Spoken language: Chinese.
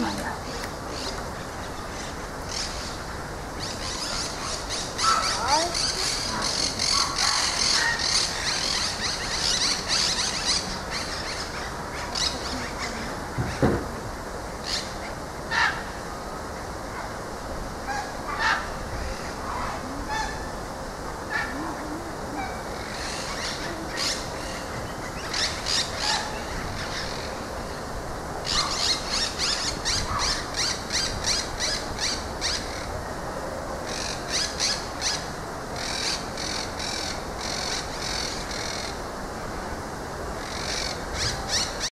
快了。